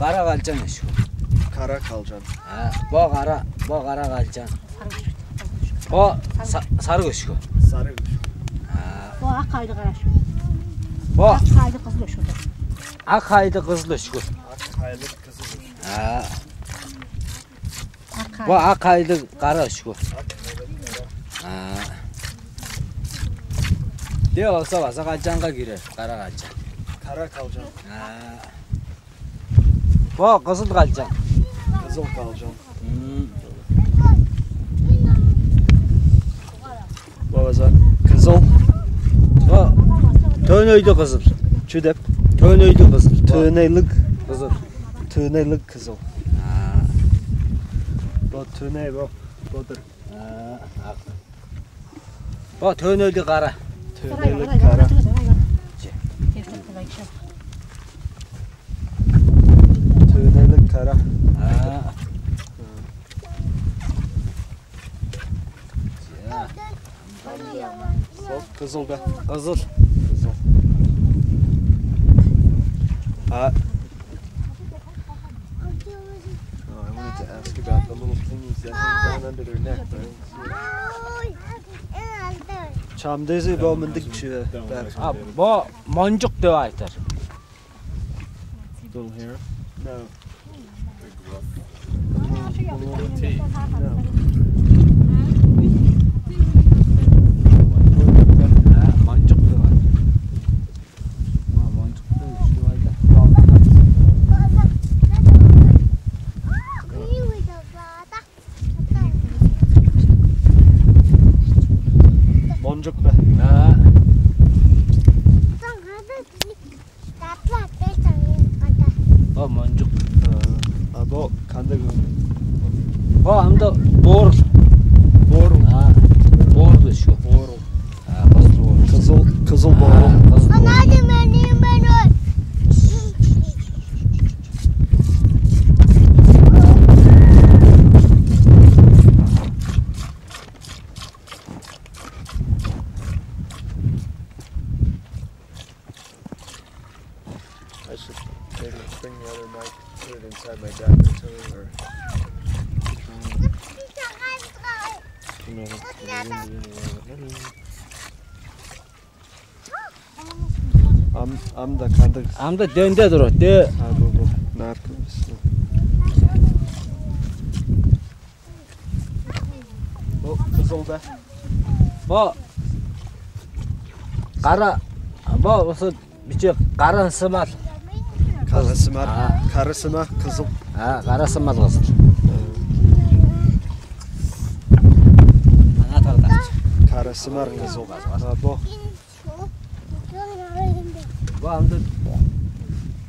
Qara qalcan ushku. Kara kalcan. Ha, bu qara, bu qara qalcan. Bu sa- sarı ushku. Sarı kuş. Ha, Bu ak kaydı qaraş. bu Ak kaydı qızıl şurada. aq haydi qizil ushku. Ak kızıl kuş. Ha, Ak bu kaydı. aq haydi qara ushku. де болса баса қалжанға кірер қара қалжан қара қалжан о қызыл қалжан қызыл қалжан бабаса қызыл төнөйді қызыл чү деп төнөйді қызыл төнейлік қызыл төнейлік қызыл бұл төней бұл бұдыр бұл төнөйді қара Kara. Tığneylik kara. Ha. Kızıl be. Qızıl. Kızıl. Ha. Oh, I wanted to ask about the little thingies that hang down under their neck. but Çamdezi bu mındık çiğ. Ha, bu moncuk deb aytar. Little hair. No. Ha, bu kandık. Bu hamda bor. Borul. Ha, bordu şu. Borul. Ha, qızıl bor. Kızıl, kızıl Ha, borul. qızıl bor. I should maybe bring the other mic, put it inside my jacket or. I'm, I'm da kandık. Hamda döndü durur. De. Ha bu bu. Narkoz. Bu kızıl be. Bu qara bu o'sha bichi qara simal. Karasımar. Ha. Karasıma kızıl. Ha, simal qizil. Ana tarda. Karasımar kızıl. Ha bu. Bu hamda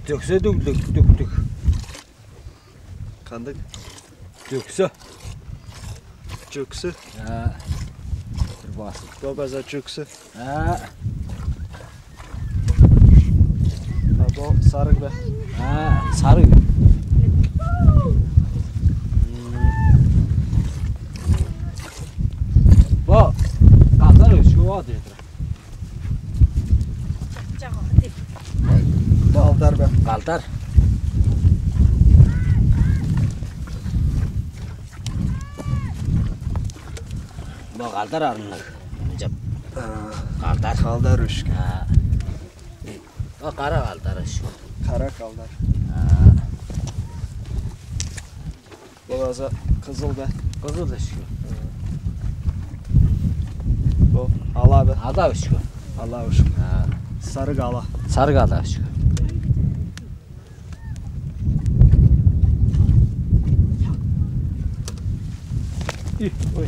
dökse dök dök dök dök. Kandık. Dökse. Cüksü. Ha. Bir bas. Babaza cüksü. Ha. Ha bu sarı be. Ha, sarı. Bu qazar şu var dedi. Baldar be. Qaltar. Bu. Necə Ha, qaltar. Kaldar uşk. Ha. Bu qara qaltar şu. Kara kaldar. Ha. Babaza kızıl be. Qızıl da şu. Bu ala be. Ada şu. Uşk. Ha. Sarı gala. Sarı qaltar şu. İh, oy.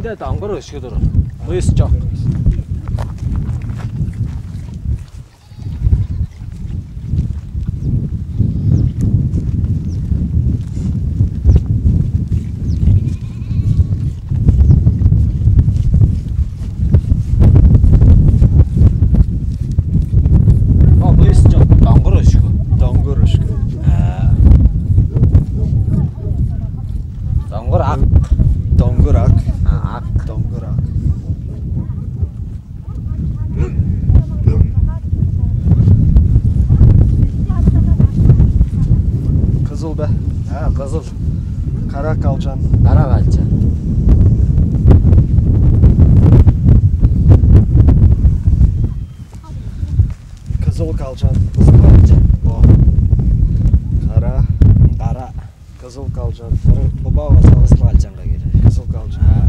тэндээ донгор өшгөдөр. Өсч жоо. İscaq. Ha, kızıl. Kara kalcan. Kara kalcan. Kızıl kalcan. Kızıl kalcan. Bu. Kara. Kara. Kızıl kalcan. Sarı baba olsa kızıl kalcanға gelir. Kızıl kalcan. Ha.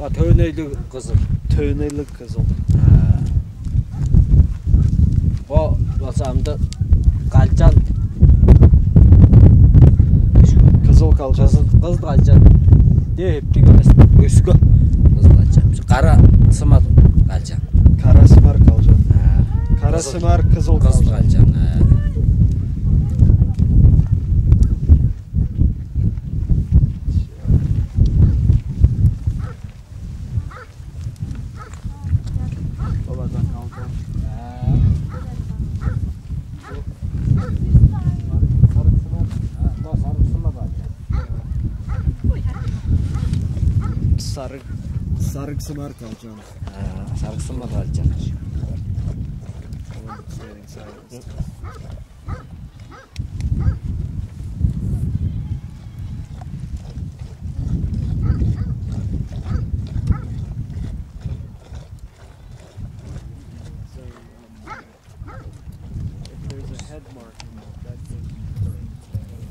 Bak tönöylü kızıl. Töğneli kızıl. Ha. O basamda kalcan. жылқалы жаздық әлжан деп өскен жаздық әлжан қара сымар әлжан қара сымар қалжан қара сымар қызыл қалжан sarık sarık smart alacağım. Ha, sarık smart alacağım. Tamam,